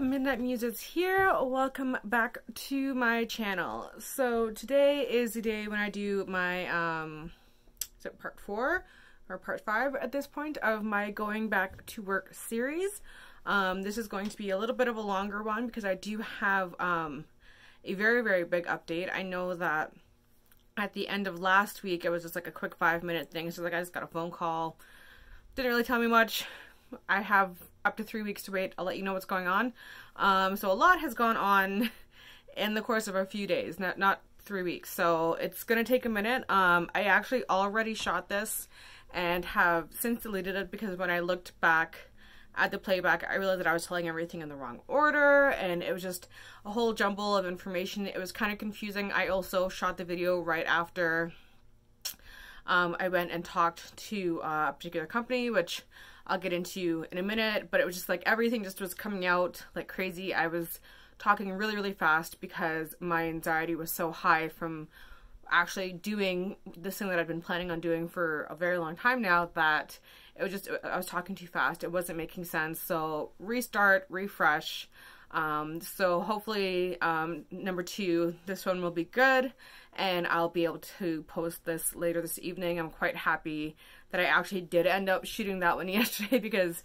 Midnight Muses here. Welcome back to my channel. So today is the day when I do my, um, is it part four or part five at this point of my going back to work series. Um, this is going to be a little bit of a longer one because I do have, um, a very, very big update. I know that at the end of last week, it was just like a quick five minute thing. So like I just got a phone call. Didn't really tell me much. I have up to three weeks to wait. I'll let you know what's going on. Um, so a lot has gone on in the course of a few days, not not three weeks. So it's gonna take a minute. Um, I actually already shot this and have since deleted it because when I looked back at the playback, I realized that I was telling everything in the wrong order and it was just a whole jumble of information. It was kind of confusing. I also shot the video right after um, I went and talked to a particular company, which I'll get into in a minute, but it was just like everything just was coming out like crazy. I was talking really, really fast because my anxiety was so high from actually doing this thing that I've been planning on doing for a very long time now that it was just, I was talking too fast. It wasn't making sense. So restart, refresh. Um, so hopefully, um, number two, this one will be good and I'll be able to post this later this evening. I'm quite happy that I actually did end up shooting that one yesterday because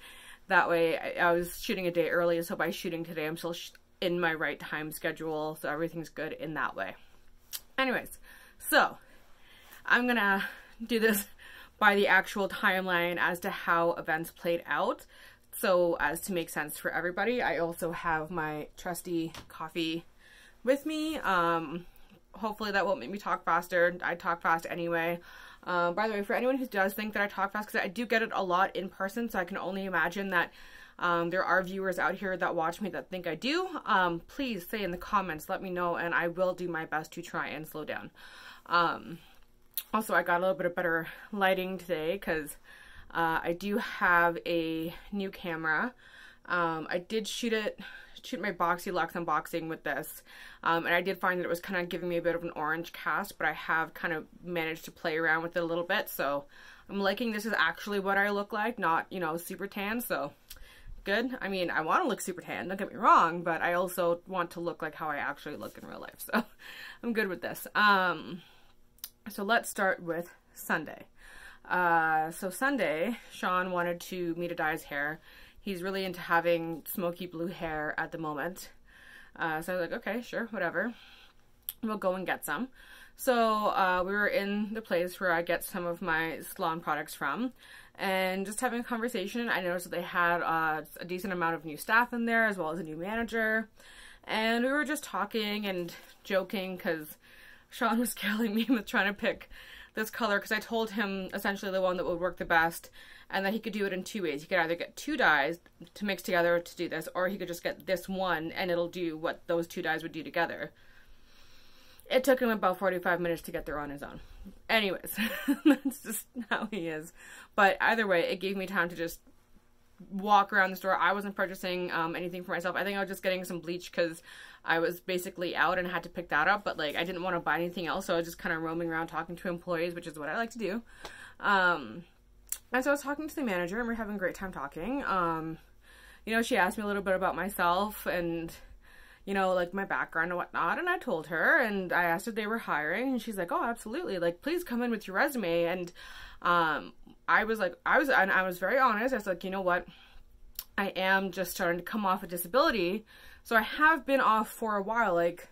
that way I, I was shooting a day early. So by shooting today, I'm still in my right time schedule. So everything's good in that way. Anyways, so I'm gonna do this by the actual timeline as to how events played out. So as to make sense for everybody, I also have my trusty coffee with me. Um, hopefully that won't make me talk faster. I talk fast anyway. Um, by the way, for anyone who does think that I talk fast, because I do get it a lot in person, so I can only imagine that um, there are viewers out here that watch me that think I do. Um, please say in the comments, let me know, and I will do my best to try and slow down. Um, also, I got a little bit of better lighting today because uh, I do have a new camera. Um, I did shoot it shoot my Boxy Luxe unboxing with this. Um, and I did find that it was kind of giving me a bit of an orange cast, but I have kind of managed to play around with it a little bit. So I'm liking this is actually what I look like, not, you know, super tan. So good. I mean, I want to look super tan, don't get me wrong, but I also want to look like how I actually look in real life. So I'm good with this. Um, so let's start with Sunday. Uh, so Sunday, Sean wanted to me to dye his hair he's really into having smoky blue hair at the moment. Uh, so I was like, okay, sure, whatever. We'll go and get some. So uh, we were in the place where I get some of my salon products from and just having a conversation. I noticed that they had uh, a decent amount of new staff in there as well as a new manager. And we were just talking and joking because Sean was killing me with trying to pick this color because I told him essentially the one that would work the best and that he could do it in two ways. He could either get two dyes to mix together to do this, or he could just get this one and it'll do what those two dyes would do together. It took him about 45 minutes to get there on his own. Anyways, that's just how he is. But either way, it gave me time to just walk around the store. I wasn't purchasing um, anything for myself. I think I was just getting some bleach because I was basically out and had to pick that up. But like, I didn't want to buy anything else, so I was just kind of roaming around talking to employees, which is what I like to do. Um, and so I was talking to the manager and we are having a great time talking. Um, you know, she asked me a little bit about myself and, you know, like my background and whatnot. And I told her and I asked if they were hiring and she's like, oh, absolutely. Like, please come in with your resume. And, um, I was like, I was, and I was very honest. I was like, you know what? I am just starting to come off a disability. So I have been off for a while. Like,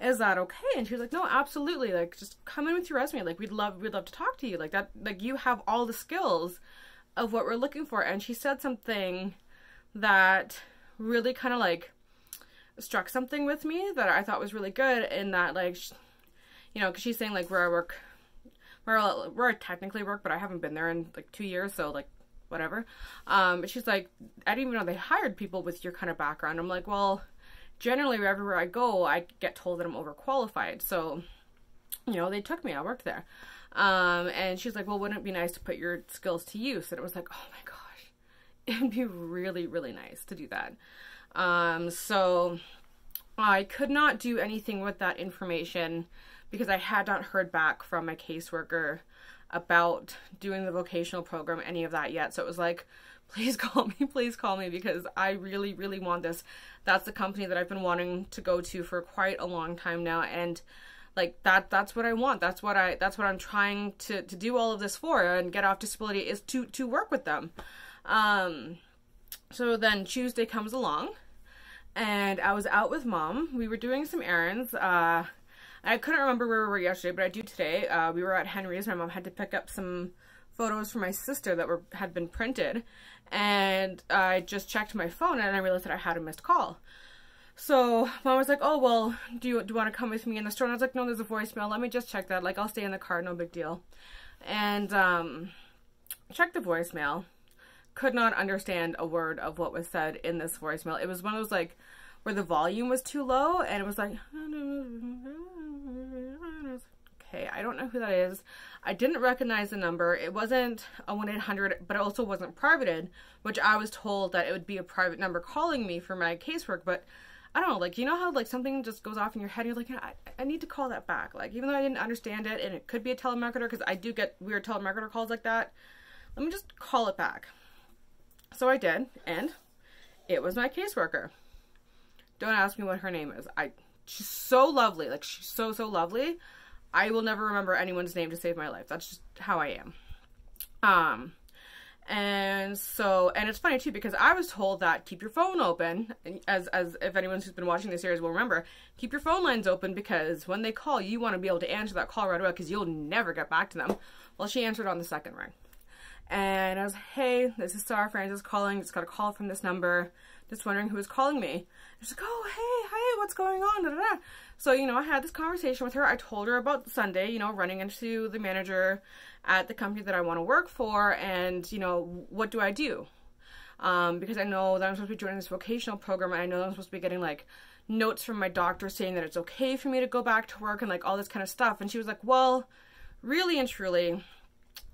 is that okay? And she was like, no, absolutely. Like, just come in with your resume. Like, we'd love, we'd love to talk to you. Like that, like you have all the skills of what we're looking for. And she said something that really kind of like struck something with me that I thought was really good in that like, you know, cause she's saying like where I work, where, where I technically work, but I haven't been there in like two years. So like, whatever. Um, she's like, I didn't even know they hired people with your kind of background. I'm like, well, generally everywhere I go, I get told that I'm overqualified. So, you know, they took me. I worked there. Um, and she's like, well, wouldn't it be nice to put your skills to use? And it was like, oh my gosh, it'd be really, really nice to do that. Um, so I could not do anything with that information because I had not heard back from my caseworker about doing the vocational program, any of that yet. So it was like, please call me, please call me because I really, really want this. That's the company that I've been wanting to go to for quite a long time now. And like that that's what I want. That's what I that's what I'm trying to, to do all of this for and get off disability is to to work with them. Um so then Tuesday comes along and I was out with mom. We were doing some errands. Uh I couldn't remember where we were yesterday, but I do today. Uh, we were at Henry's. My mom had to pick up some photos for my sister that were had been printed, and I just checked my phone and I realized that I had a missed call. So mom was like, "Oh well, do you do you want to come with me in the store?" And I was like, "No, there's a voicemail. Let me just check that. Like, I'll stay in the car. No big deal." And um, checked the voicemail. Could not understand a word of what was said in this voicemail. It was one of those like where the volume was too low, and it was like, "Okay, I don't know who that is." I didn't recognize the number. It wasn't a 1 800, but it also wasn't privated, which I was told that it would be a private number calling me for my casework, but I don't know, like, you know how, like, something just goes off in your head, you're like, I, I need to call that back. Like, even though I didn't understand it, and it could be a telemarketer, because I do get weird telemarketer calls like that, let me just call it back. So I did, and it was my caseworker. Don't ask me what her name is. I She's so lovely. Like, she's so, so lovely. I will never remember anyone's name to save my life. That's just how I am. Um, and so, and it's funny too because I was told that keep your phone open, as as if anyone who's been watching the series will remember, keep your phone lines open because when they call, you want to be able to answer that call right away because you'll never get back to them. Well, she answered on the second ring, and I was, hey, this is Sarah Francis calling. Just got a call from this number. Just wondering who was calling me. She's like, oh, hey, hey, what's going on? Da, da, da. So, you know, I had this conversation with her. I told her about Sunday, you know, running into the manager at the company that I want to work for and, you know, what do I do? Um, because I know that I'm supposed to be joining this vocational program and I know that I'm supposed to be getting like notes from my doctor saying that it's okay for me to go back to work and like all this kind of stuff. And she was like, well, really and truly,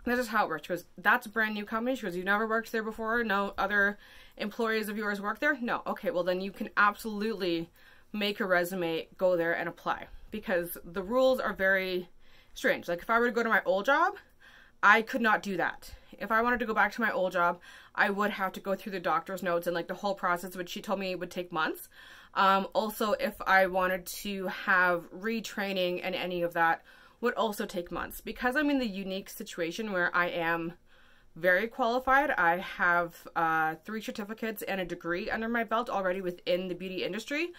this is how it works. She goes, that's a brand new company. She goes, you've never worked there before. No other employees of yours work there. No. Okay. Well, then you can absolutely make a resume, go there and apply because the rules are very strange. Like if I were to go to my old job, I could not do that. If I wanted to go back to my old job, I would have to go through the doctor's notes and like the whole process, which she told me would take months. Um, also, if I wanted to have retraining and any of that would also take months. Because I'm in the unique situation where I am very qualified. I have uh, three certificates and a degree under my belt already within the beauty industry.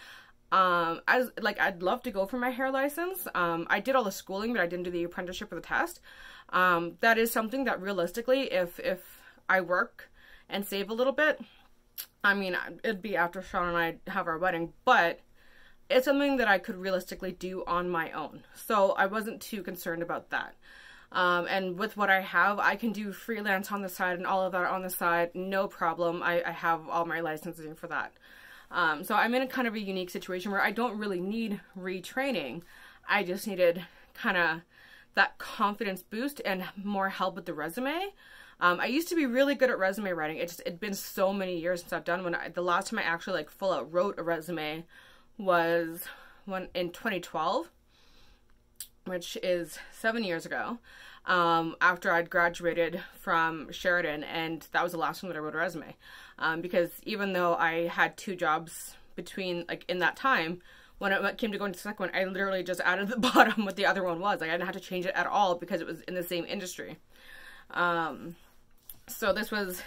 Um, as like I'd love to go for my hair license. Um, I did all the schooling, but I didn't do the apprenticeship or the test. Um, that is something that realistically, if if I work and save a little bit, I mean, it'd be after Sean and I have our wedding, but it's something that I could realistically do on my own. So I wasn't too concerned about that. Um, and with what I have, I can do freelance on the side and all of that on the side, no problem. I, I have all my licensing for that. Um, so I'm in a kind of a unique situation where I don't really need retraining. I just needed kind of that confidence boost and more help with the resume. Um, I used to be really good at resume writing. It just it'd been so many years since I've done one. the last time I actually like full out wrote a resume was when in 2012, which is seven years ago. Um, after I'd graduated from Sheridan, and that was the last one that I wrote a resume um, because even though I had two jobs between like in that time, when it came to going to the second one, I literally just added the bottom what the other one was. Like I didn't have to change it at all because it was in the same industry. Um, so this was,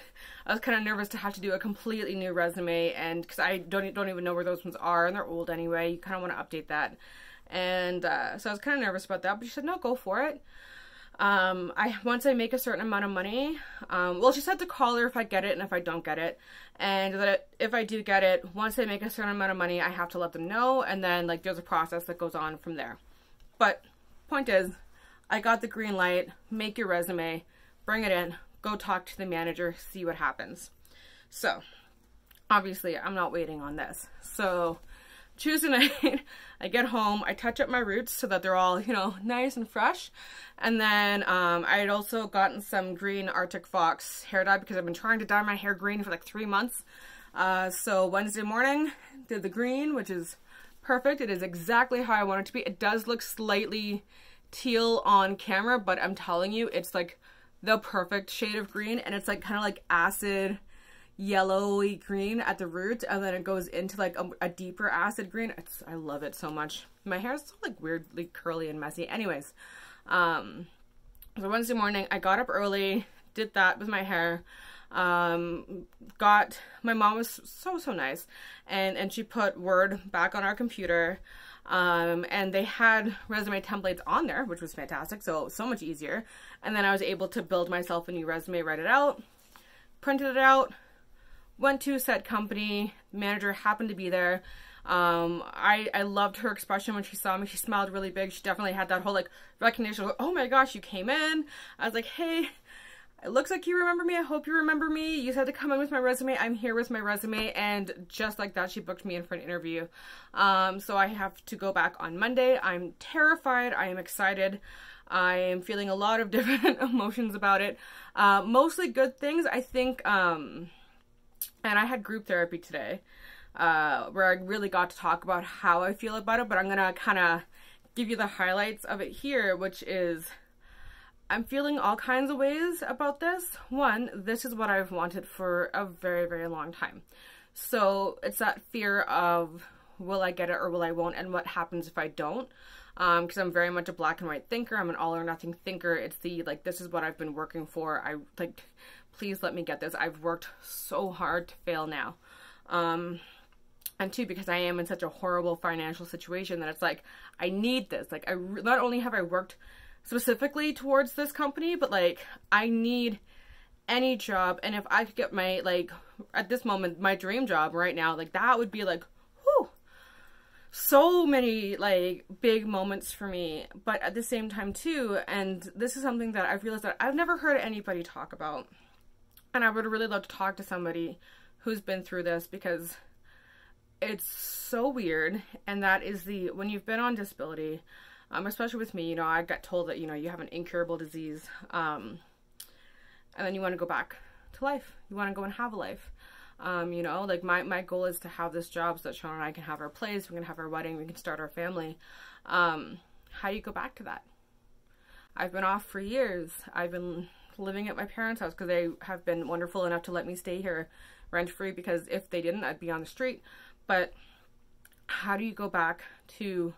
I was kind of nervous to have to do a completely new resume, and because I don't don't even know where those ones are, and they're old anyway. You kind of want to update that, and uh, so I was kind of nervous about that. But she said, no, go for it. Um i once i make a certain amount of money um well she said to call her if i get it and if i don't get it. And that if i do get it once i make a certain amount of money i have to let them know and then like there's a process that goes on from there. But point is i got the green light make your resume bring it in go talk to the manager see what happens. So obviously i'm not waiting on this. So Tuesday night, I get home, I touch up my roots so that they're all, you know, nice and fresh. And then um, I had also gotten some green Arctic Fox hair dye because I've been trying to dye my hair green for like three months. Uh, so Wednesday morning, did the green, which is perfect. It is exactly how I want it to be. It does look slightly teal on camera, but I'm telling you, it's like the perfect shade of green. And it's like kind of like acid yellowy green at the roots and then it goes into like a, a deeper acid green. It's, I love it so much. My hair is so like weirdly curly and messy. Anyways, um, so Wednesday morning I got up early, did that with my hair. Um, got my mom was so so nice, and and she put Word back on our computer. Um, and they had resume templates on there, which was fantastic. So so much easier. And then I was able to build myself a new resume, write it out, printed it out, went to said company. Manager happened to be there. Um, I, I loved her expression when she saw me. She smiled really big. She definitely had that whole like recognition. Of, oh my gosh, you came in. I was like, hey, it looks like you remember me. I hope you remember me. You said to come in with my resume. I'm here with my resume. And just like that, she booked me in for an interview. Um, so I have to go back on Monday. I'm terrified. I am excited. I am feeling a lot of different emotions about it. Uh, mostly good things. I think, um, and I had group therapy today uh, where I really got to talk about how I feel about it, but I'm gonna kind of give you the highlights of it here, which is I'm feeling all kinds of ways about this. One, this is what I've wanted for a very, very long time. So it's that fear of will I get it or will I won't, and what happens if I don't. Because um, I'm very much a black and white thinker. I'm an all or nothing thinker. It's the like this is what I've been working for. I like, please let me get this. I've worked so hard to fail now. Um, and two because i am in such a horrible financial situation that it's like i need this like i not only have i worked specifically towards this company but like i need any job and if i could get my like at this moment my dream job right now like that would be like whew so many like big moments for me but at the same time too and this is something that i've realized that i've never heard anybody talk about and i would really love to talk to somebody who's been through this because it's so weird. And that is the when you've been on disability um, especially with me you know i got told that you know you have an incurable disease um, and then you want to go back to life. You want to go and have a life. Um, you know like my, my goal is to have this job so that sean and i can have our place we can have our wedding we can start our family. Um, how do you go back to that? I've been off for years. I've been living at my parents house because they have been wonderful enough to let me stay here rent free because if they didn't i'd be on the street but how do you go back to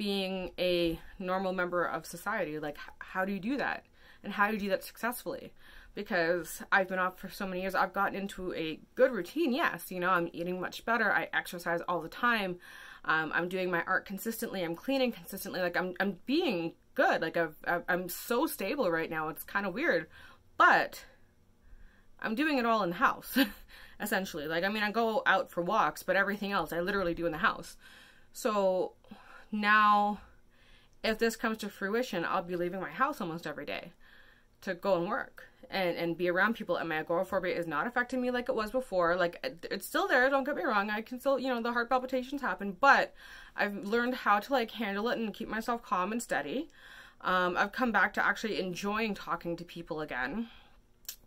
being a normal member of society? Like, how do you do that? And how do you do that successfully? Because I've been off for so many years, I've gotten into a good routine. Yes, you know, I'm eating much better. I exercise all the time. Um, I'm doing my art consistently. I'm cleaning consistently. Like I'm, I'm being good. Like I've, I'm so stable right now. It's kind of weird, but I'm doing it all in the house. essentially. Like, I mean, I go out for walks, but everything else I literally do in the house. So now, if this comes to fruition, I'll be leaving my house almost every day to go and work and, and be around people. And my agoraphobia is not affecting me like it was before. Like, it's still there, don't get me wrong. I can still, you know, the heart palpitations happen, but I've learned how to, like, handle it and keep myself calm and steady. Um, I've come back to actually enjoying talking to people again.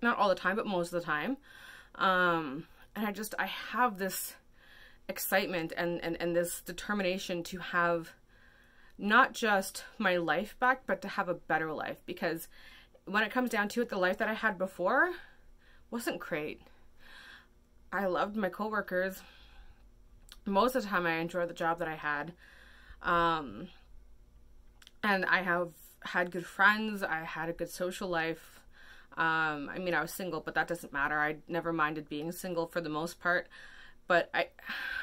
Not all the time, but most of the time. Um, and I just, I have this excitement and, and, and this determination to have not just my life back, but to have a better life. Because when it comes down to it, the life that I had before wasn't great. I loved my coworkers. Most of the time, I enjoyed the job that I had. Um, and I have had good friends. I had a good social life. Um, I mean, I was single, but that doesn't matter. I never minded being single for the most part. But I,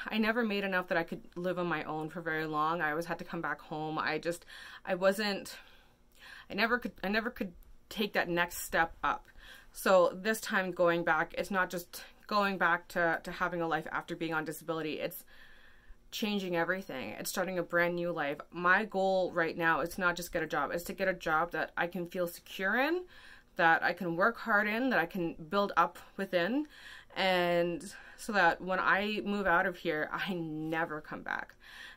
I never made enough that I could live on my own for very long. I always had to come back home. I just, I wasn't, I never could, I never could take that next step up. So this time going back, it's not just going back to, to having a life after being on disability. It's changing everything. It's starting a brand new life. My goal right now is not just get a job, it's to get a job that I can feel secure in, that I can work hard in, that I can build up within, and so that when I move out of here, I never come back.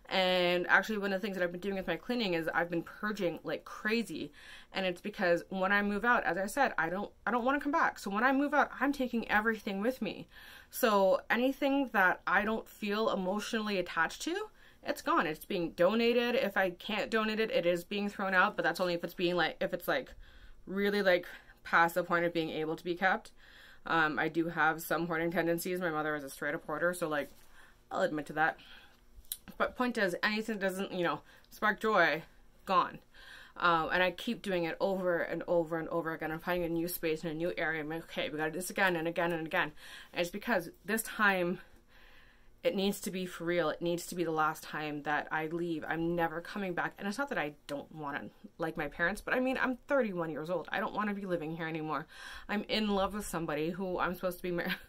And actually, one of the things that I've been doing with my cleaning is I've been purging like crazy, and it's because when I move out, as I said, I don't I don't want to come back. So when I move out, I'm taking everything with me. So anything that I don't feel emotionally attached to, it's gone. It's being donated. If I can't donate it, it is being thrown out, but that's only if it's being like if it's like really like past the point of being able to be kept. Um, I do have some hoarding tendencies. My mother is a straight up hoarder, so like, I'll admit to that. But point is, anything doesn't, you know, spark joy, gone. Um, and I keep doing it over and over and over again. I'm finding a new space in a new area. I'm like, okay, we got this again and again and again. And it's because this time it needs to be for real. It needs to be the last time that I leave. I'm never coming back. And it's not that I don't want to like my parents, but I mean, I'm 31 years old. I don't want to be living here anymore. I'm in love with somebody who I'm supposed to be married.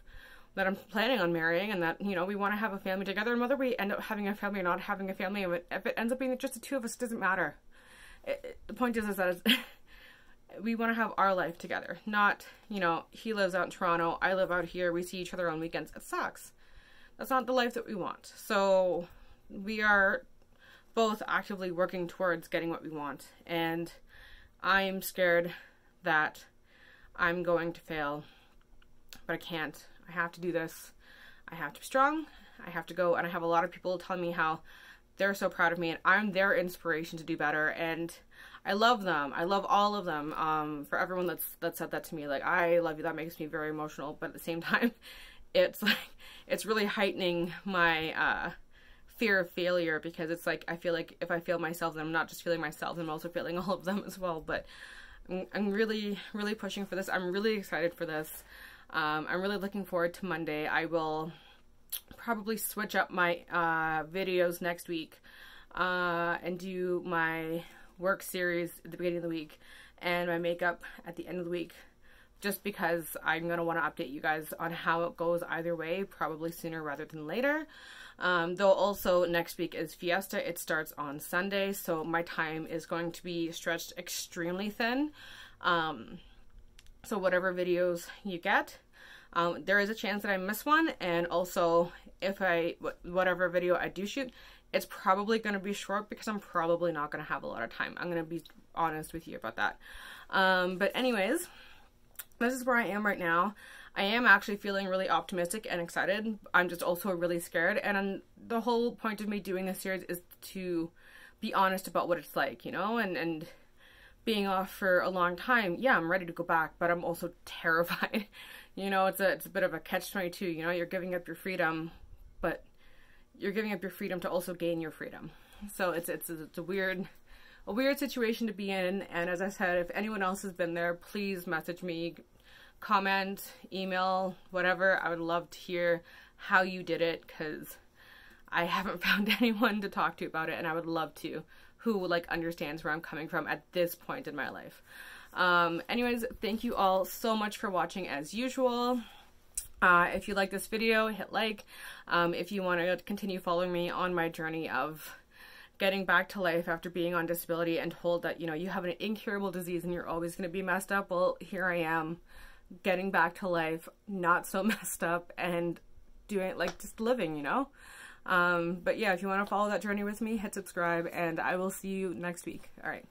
that I'm planning on marrying and that, you know, we want to have a family together and whether we end up having a family or not having a family, if it ends up being just the two of us, it doesn't matter it, the point is, is that we want to have our life together. Not, you know, he lives out in Toronto, I live out here, we see each other on weekends. It sucks. That's not the life that we want. So we are both actively working towards getting what we want. And I'm scared that I'm going to fail, but I can't. I have to do this. I have to be strong. I have to go. And I have a lot of people telling me how they're so proud of me and I'm their inspiration to do better and I love them. I love all of them. Um, for everyone that's that said that to me, like I love you. That makes me very emotional. But at the same time, it's like it's really heightening my uh, fear of failure because it's like I feel like if I fail myself, then I'm not just feeling myself, I'm also feeling all of them as well. But I'm, I'm really, really pushing for this. I'm really excited for this. Um, I'm really looking forward to Monday. I will probably switch up my uh, videos next week uh, and do my work series at the beginning of the week and my makeup at the end of the week just because I'm going to want to update you guys on how it goes either way, probably sooner rather than later. Um, though also next week is Fiesta. It starts on Sunday, so my time is going to be stretched extremely thin. Um, so whatever videos you get, um, there is a chance that I miss one, and also if I, whatever video I do shoot, it's probably going to be short because I'm probably not going to have a lot of time. I'm going to be honest with you about that. Um, but anyways, this is where I am right now. I am actually feeling really optimistic and excited. I'm just also really scared. And the whole point of me doing this series is to be honest about what it's like, you know, and, and being off for a long time. Yeah, I'm ready to go back, but I'm also terrified. you know, it's a, it's a bit of a catch 22, you know, you're giving up your freedom but you're giving up your freedom to also gain your freedom. So it's it's it's a weird a weird situation to be in and as I said if anyone else has been there please message me comment email whatever I would love to hear how you did it cuz I haven't found anyone to talk to about it and I would love to who like understands where I'm coming from at this point in my life. Um anyways, thank you all so much for watching as usual. Uh, if you like this video, hit like. Um, if you want to continue following me on my journey of getting back to life after being on disability and told that, you know, you have an incurable disease and you're always going to be messed up, well, here I am getting back to life, not so messed up and doing like just living, you know? Um, but yeah, if you want to follow that journey with me, hit subscribe and I will see you next week. All right.